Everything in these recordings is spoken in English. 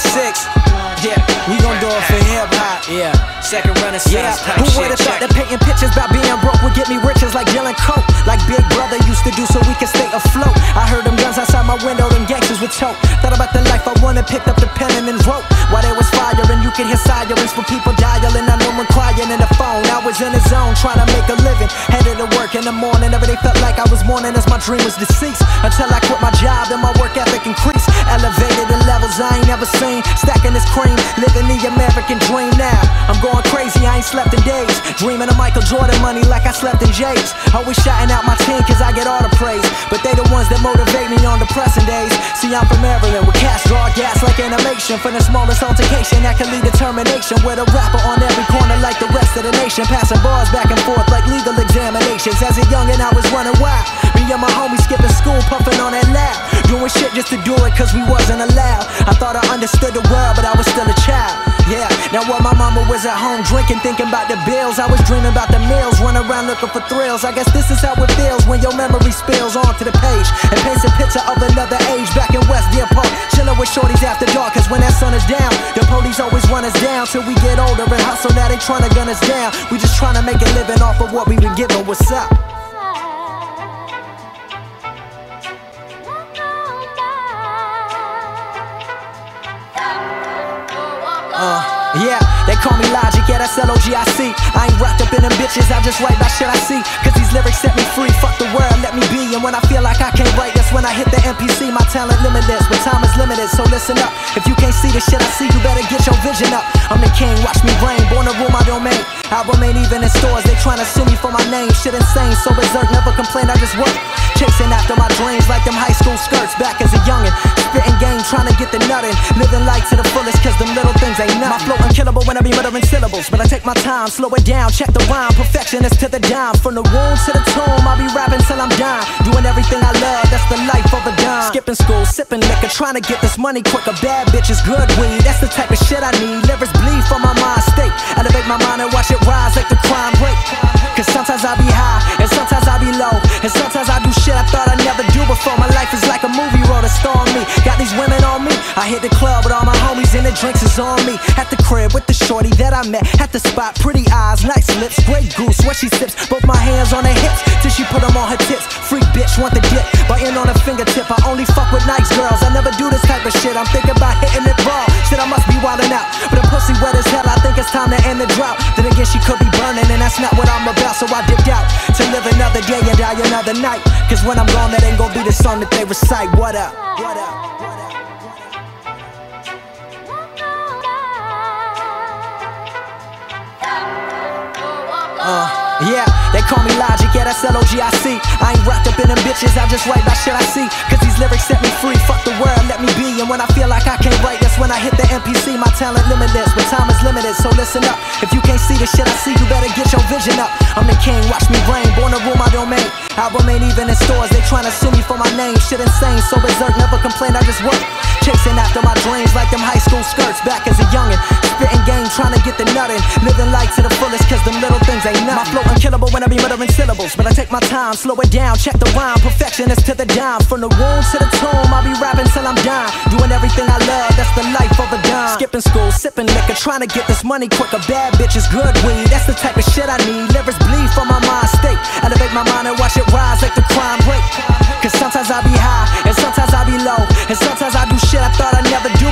six. Yeah, we gon' do it for hip hop. Yeah, second renaissance Yeah, type who would've thought that painting pictures about being broke would get me riches like Dylan Coke, Like Big Brother used to do so we could stay afloat. I heard them guns outside my window, them gangsters would choke. Thought about the life I wanted, picked up the pen and then wrote. While there was fire and you could hear sirens for people dialing, I know I'm crying in the phone. I was in the zone trying to make a living. To in the morning, every day felt like I was mourning as my dream was deceased. Until I quit my job and my work ethic increased. Elevated in levels I ain't never seen. Stacking this cream, living the American dream now. I'm going crazy, I ain't slept in days. Dreaming of Michael Jordan money like I slept in J's. Always shouting out my team cause I get all the praise. But they the ones that motivate me on depressing days. See, I'm from Maryland with cash, draw gas like animation. From the smallest altercation that can lead to termination. With a rapper on every corner like the rest of the nation. Passing bars back and forth like legal examinations. As a youngin', I was running wild. Me and my homies skipping school, puffing on that lab. Doing shit just to do it cause we wasn't allowed. I thought I understood the world, but I was still a child. Yeah, now while my mama was at home drinking, thinking about the bills, I was dreaming about the meals, running around looking for thrills. I guess this is how it feels when your memory spills onto the page and paints a picture of another age back in West Deer Park. Chilling with shorties after dark, cause when that sun is down, the police always run us down till we get older and hustle. Now they trying to gun us down. We just trying to make a living off of what we been given. What's up? Uh, yeah, they call me Logic, yeah, that's L-O-G-I-C I ain't wrapped up in them bitches, I just write about shit I see. Cause these lyrics set me free, fuck the world, let me be. And when I feel like I can't write, that's when I hit the MPC My talent limitless, but time is limited, so listen up. If you can't see the shit I see, you better get your vision up. I'm the king, watch me reign, born to rule my domain. Album ain't even in stores, they tryna sue me for my name. Shit insane, so berserk, never complain, I just work Chasing after my dreams like them high school skirts Back as a youngin', spitting game, tryna get the nuttin' Living life to the fullest, cause them little things ain't nothing. My flow unkillable when I be muttering syllables But I take my time, slow it down, check the rhyme. Perfectionist to the dime From the womb to the tomb, I'll be rapping till I'm dying Doing everything I love, that's the life of a dime. Skipping school, sipping liquor, trying to get this money quicker. Bad bitches, good weed, that's the type of shit I need. Lyrics bleed from my mind state Elevate my mind and watch it rise like the My life is like a movie, a star on me. Got these women on me, I hit the club with all my homies And the drinks is on me. At the crib with the shorty that I met. At the spot, pretty eyes, nice lips Grey Goose, what she sips. Both my hands on her hips Till she put them on her tips. Freak bitch, want the dip Biting on her fingertip. I only fuck with nice girls. I never do this type of shit. I'm thinking wet as hell I think it's time to end the drought Then again, she could be burning And that's not what I'm about So I dipped out To live another day and die another night Cause when I'm gone, that ain't gonna be the song that they recite What up? What up? What up? Uh, yeah, they call me Logic, yeah, that's L-O-G-I-C I ain't wrapped up in them bitches, I just write about shit I see. Cause these lyrics set me free, fuck the world, let me be. And when I feel like I can't write, that's when I hit the MPC My talent limitless, but time is limited, so listen up. If you can't see the shit I see, you better get your vision up. I'm the king, watch me reign, born to rule my domain. Album ain't even in stores, they tryna sue me for my name. Shit insane, so berserk, never complain, I just work Chasing after my dreams like them high school skirts Back as a youngin', spitting game, tryna get the nuttin' Living life to the fullest, cause them little things ain't nothing. My flow unkillable when I be muttering syllables But I take my time, slow it down, check the rhyme. Perfectionist to the dime. From the womb to the tomb, I'll be rapping till I'm dying. Doing everything I love, that's the life of a dime. Skipping school, sipping liquor, trying to get this money quicker. Bad bitches, good weed, that's the type of shit I need. Lyrics bleed from my mind state. Elevate my mind and watch it rise like the crime rate. Cause sometimes I be high, and sometimes I be low And sometimes I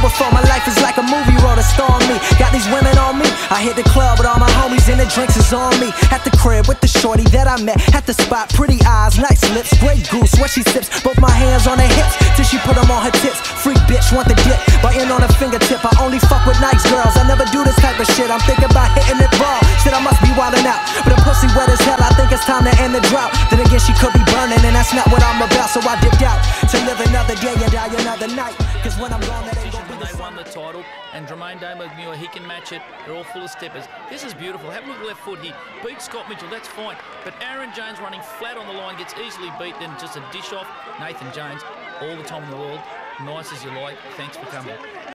before My life is like a movie, wrote a star me. Got these women on me, I hit the club with all my homies And the drinks is on me. At the crib with the shorty that I met. At the spot, pretty eyes, nice lips Grey Goose, what she sips. Both my hands on her hips Till she put them on her tits. Freak bitch, want the dip Biting on her fingertip. I only fuck with nice girls. I never do this type of shit. I'm thinking about hitting it raw. Shit, I must be wildin' out. But a pussy wet as hell. I think it's time to end the drought. Then again, she could be burning And that's not what I'm about. So I dipped out To live another day and die another night. Cause when I'm gone, title, and Drumayne Damo knew he can match it. They're all full of steppers. This is beautiful. Have a look left foot He Beat Scott Mitchell, that's fine. But Aaron Jones running flat on the line gets easily beat, then just a dish off. Nathan Jones, all the time in the world. Nice as you like. Thanks for coming.